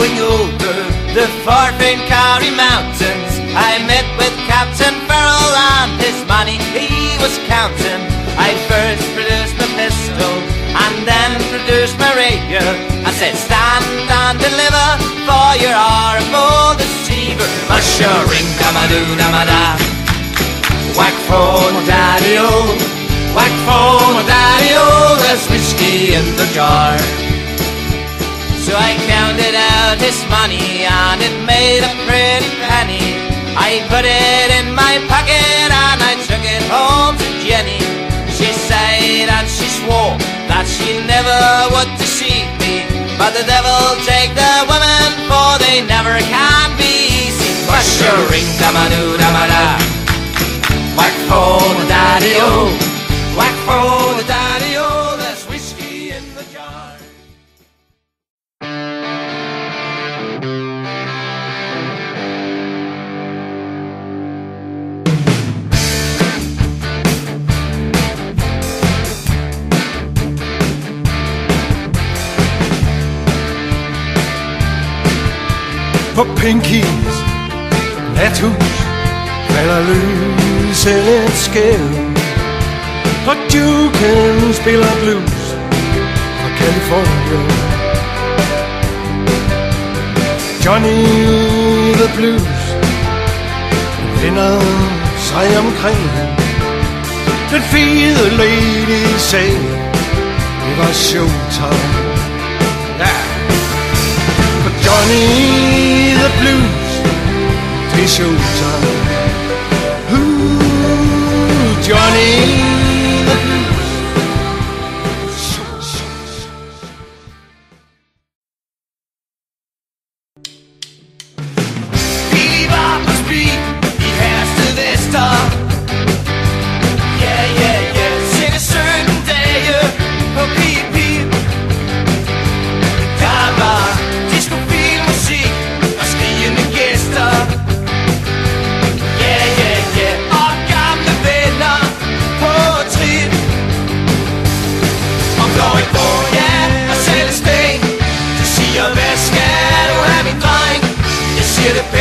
the Forfencarry Mountains. I met with Captain Farrell and his money he was counting. I first produced my pistol and then produced my rapier. I said, stand and deliver for your horrible deceiver. Mushering, damadoo, damada. Whack my daddy-o, whack my daddy-o, there's whiskey in the jar. So I counted out his money and it made a pretty penny. I put it in my pocket and I took it home to Jenny. She said and she swore that she never would deceive me. But the devil take the women, for they never can be seen. Mushering, damadoo, damada. For daddy-o, På pinkies. Nathus falder lys i et skæv. Og Duken spiller blues fra Californien. Johnny the Blues vender sig omkring. Den fede lady sagde det var showtime. Ja. For Johnny the Blues. Er showtime get it back.